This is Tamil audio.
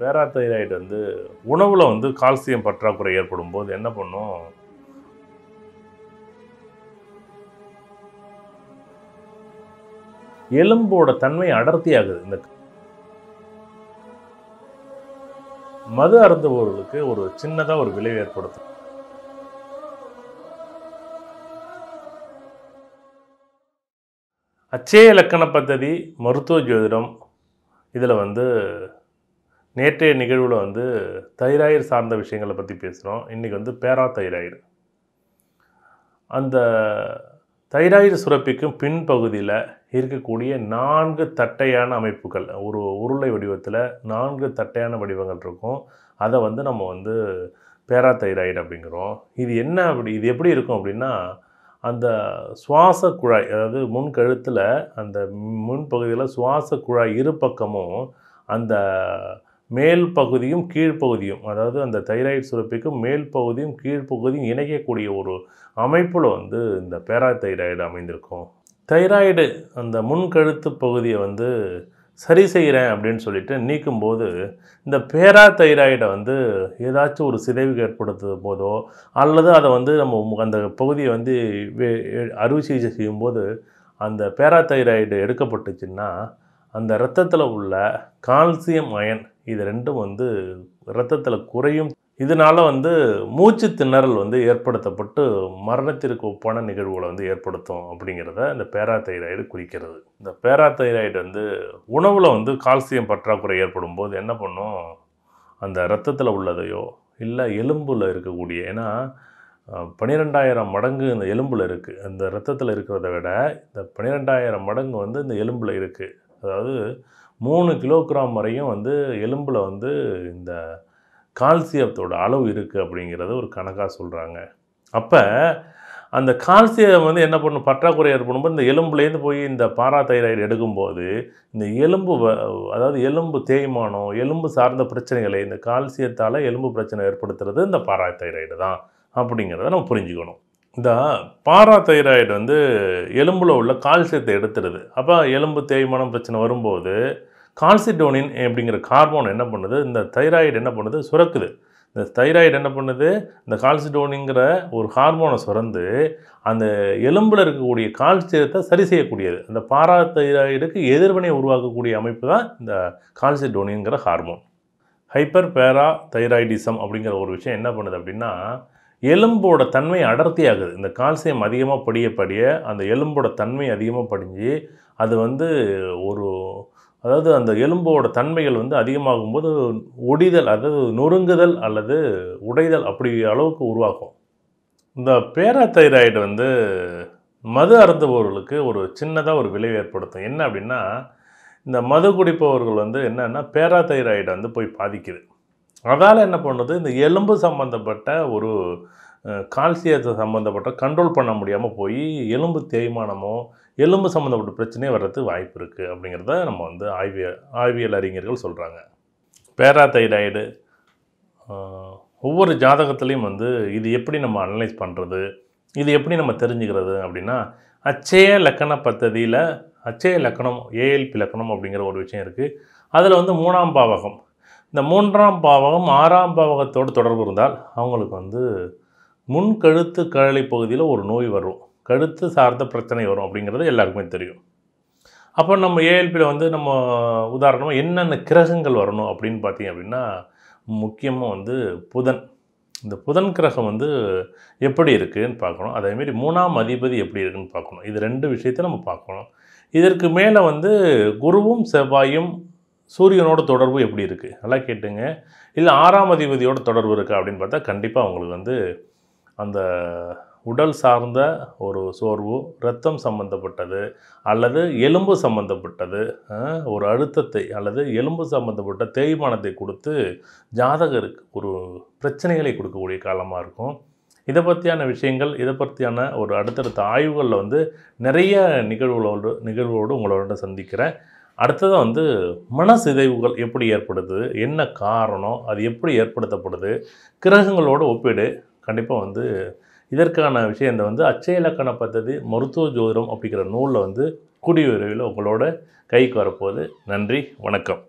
பேராதைராய்டு வந்து உணவில் வந்து கால்சியம் பற்றாக்குறை ஏற்படும் போது என்ன பண்ணும்? எலும்போட தன்மை அடர்த்தியாகுது. இந்த மது அருந்துபவர்களுக்கு ஒரு சின்னதாக ஒரு விளைவு ஏற்படுத்தும். அச்சய இலக்கண பദ്ധதி மருத்துவ ஜோதிடம் இதில் வந்து நேற்றைய நிகழ்வில் வந்து தைராய்டு சார்ந்த விஷயங்களை பற்றி பேசுகிறோம் இன்றைக்கி வந்து பேரா தைராய்டு. அந்த தைராய்டு சுரப்பிக்கும் பின்பகுதியில் இருக்கக்கூடிய நான்கு தட்டையான அமைப்புகள் ஒரு உருளை வடிவத்தில் நான்கு தட்டையான வடிவங்கள் இருக்கும். அதை வந்து நம்ம வந்து பேரா தைராய்டு அப்படிங்கிறோம். இது என்ன அப்படி இது எப்படி இருக்கும் அப்படின்னா அந்த சுவாச குழாய் அதாவது முன் கழுத்தில் அந்த முன்பகுதியில் சுவாச குழாய் இரு பக்கமும் அந்த மேல் பகுதியும் கீழ்ப்பகுதியும் அதாவது அந்த தைராய்டு சுரப்பிக்கும் மேல் பகுதியும் கீழ்ப்பகுதியும் இணைக்கக்கூடிய ஒரு அமைப்பில் வந்து இந்த பேரா தைராய்டு அமைந்திருக்கும். தைராய்டு அந்த முன்கழுத்து பகுதியை வந்து சரி செய்கிறேன் அப்படின்னு சொல்லிட்டு நீக்கும்போது இந்த பேரா தைராய்டை வந்து ஏதாச்சும் ஒரு சிதைவு ஏற்படுத்துறது போதோ அல்லது அதை வந்து நம்ம அந்த பகுதியை வந்து அறுவை சிகிச்சை செய்யும்போது அந்த பேரா தைராய்டு எடுக்கப்பட்டுச்சுன்னா அந்த இரத்தத்தில் உள்ள கால்சியம் அயன் இது ரெண்டும் வந்து இரத்தத்தில் குறையும். இதனால் வந்து மூச்சு திணறல் வந்து ஏற்படுத்தப்பட்டு மரணத்திற்கு ஒப்பான நிகழ்வுகளை வந்து ஏற்படுத்தும் அப்படிங்கிறத இந்த பேராதைராய்டு குறிக்கிறது. இந்த பேராதைராய்டு வந்து உணவில் வந்து கால்சியம் பற்றாக்குறை ஏற்படும் போது என்ன பண்ணும்? அந்த இரத்தத்தில் உள்ளதையோ இல்லை எலும்பில் இருக்கக்கூடிய ஏன்னா பன்னிரெண்டாயிரம் மடங்கு இந்த எலும்பில் இருக்குது அந்த இரத்தத்தில் இருக்கிறத விட இந்த பன்னிரெண்டாயிரம் மடங்கு வந்து இந்த எலும்பில் இருக்குது அதாவது மூணு கிலோகிராம் வரையும் வந்து எலும்பில் வந்து இந்த கால்சியத்தோட அளவு இருக்குது அப்படிங்கிறத ஒரு கணக்காக சொல்கிறாங்க அப்போ அந்த கால்சியம் வந்து என்ன பண்ணும்? பற்றாக்குறை ஏற்படும்போது இந்த எலும்புலேருந்து போய் இந்த பாராதைராய்டு எடுக்கும்போது இந்த எலும்பு வ- அதாவது எலும்பு தேய்மானம் எலும்பு சார்ந்த பிரச்சனைகளை இந்த கால்சியத்தால் எலும்பு பிரச்சனை ஏற்படுத்துறது இந்த பாராதைராய்டு தான் அப்படிங்கிறத நம்ம புரிஞ்சுக்கணும். இந்த பாராதைராய்டு வந்து எலும்பில் உள்ள கால்சியத்தை எடுத்துடுது. அப்போ எலும்பு தேய்மானம் பிரச்சனை வரும்போது கால்சிடோனின் அப்படிங்கிற ஹார்மோன் என்ன பண்ணுது? இந்த தைராய்டு என்ன பண்ணுது? சுரக்குது. இந்த தைராய்டு என்ன பண்ணுது? இந்த கால்சிடோனிங்கிற ஒரு ஹார்மோனை சுரந்து அந்த எலும்பில் இருக்கக்கூடிய கால்சியத்தை சரி செய்யக்கூடியது. அந்த பாராதைராய்டுக்கு எதிர்வினை உருவாக்கக்கூடிய அமைப்பு தான் இந்த கால்சிடோனிங்கிற ஹார்மோன். ஹைப்பர் பேரா தைராய்டிசம் அப்படிங்கிற ஒரு விஷயம் என்ன பண்ணுது அப்படின்னா எலும்போட தன்மை அடர்த்தியாகுது. இந்த கால்சியம் அதிகமாக படிய படிய அந்த எலும்போட தன்மை அதிகமாக படிஞ்சு அது வந்து ஒரு அதாவது அந்த எலும்போட தன்மைகள் வந்து அதிகமாகும் போது ஒடிதல் அதாவது நொறுங்குதல் அல்லது உடைதல் அப்படி அளவுக்கு உருவாகும் இந்த பேராதைராய்டு வந்து மது அருந்துபவர்களுக்கு ஒரு சின்னதாக ஒரு விளைவு ஏற்படுத்தும். என்ன அப்படின்னா இந்த மது குடிப்பவர்கள் வந்து என்னென்னா பேராதைராய்டு வந்து போய் பாதிக்குது. அதால் என்ன பண்ணுது? இந்த எலும்பு சம்மந்தப்பட்ட ஒரு கால்சியத்தை சம்மந்தப்பட்ட கண்ட்ரோல் பண்ண முடியாமல் போய் எலும்பு தேய்மானமோ எலும்பு சம்மந்தப்பட்ட பிரச்சனையே வர்றதுக்கு வாய்ப்பு இருக்குது அப்படிங்கிறத நம்ம வந்து ஆய்வியல் ஆய்வியல் அறிஞர்கள் சொல்கிறாங்க பேராதைராய்டு ஒவ்வொரு ஜாதகத்துலேயும் வந்து இது எப்படி நம்ம அனலைஸ் பண்ணுறது இது எப்படி நம்ம தெரிஞ்சுக்கிறது அப்படின்னா அச்சய லக்கண பத்ததியில் அச்சய லக்கணம் ஏஎல்பி லக்கணம் அப்படிங்கிற ஒரு விஷயம் இருக்குது அதில் வந்து மூணாம் பாவகம் இந்த மூன்றாம் பாவகம் ஆறாம் பாவகத்தோடு தொடர்பு இருந்தால் அவங்களுக்கு வந்து முன் கழுத்து கழலை பகுதியில் ஒரு நோய் வரும். கழுத்து சார்ந்த பிரச்சனை வரும் அப்படிங்கிறது எல்லாருக்குமே தெரியும். அப்போ நம்ம ஏஎல்பியில் வந்து நம்ம உதாரணமாக என்னென்ன கிரகங்கள் வரணும் அப்படின்னு பார்த்தீங்க அப்படின்னா முக்கியமாக வந்து புதன். இந்த புதன் கிரகம் வந்து எப்படி இருக்குதுன்னு பார்க்கணும். அதேமாரி மூணாம் அதிபதி எப்படி இருக்குன்னு பார்க்கணும். இது ரெண்டு விஷயத்தை நம்ம பார்க்கணும். இதற்கு மேலே வந்து குருவும் செவ்வாயும் சூரியனோட தொடர்பு எப்படி இருக்குது நல்லா கேட்டுங்க. இல்லை ஆறாம் அதிபதியோட தொடர்பு இருக்கா அப்படின்னு பார்த்தா கண்டிப்பாக அவங்களுக்கு வந்து அந்த உடல் சார்ந்த ஒரு சோர்வு ரத்தம் சம்பந்தப்பட்டது அல்லது எலும்பு சம்பந்தப்பட்டது ஒரு அழுத்தத்தை அல்லது எலும்பு சம்பந்தப்பட்ட தேய்மானத்தை கொடுத்து ஜாதகருக்கு ஒரு பிரச்சனைகளை கொடுக்கக்கூடிய காலமாக இருக்கும். இதை பற்றியான விஷயங்கள் இதை பற்றியான ஒரு அடுத்தடுத்த ஆய்வுகளில் வந்து நிறைய நிகழ்வுகளோடு நிகழ்வோடு உங்களோட சந்திக்கிறேன். அடுத்ததாக வந்து மன சிதைவுகள் எப்படி ஏற்படுது? என்ன காரணம்? அது எப்படி ஏற்படுத்தப்படுது? கிரகங்களோட ஒப்பீடு கண்டிப்பாக வந்து இதற்கான விஷயத்தை வந்து அச்சை இலக்கண பദ്ധதி மருத்துவ ஜோதிடம் அப்படிங்கிற நூலில் வந்து கூடிய விரைவில் உங்களோட கைக்கு வரப்போகுது. நன்றி வணக்கம்.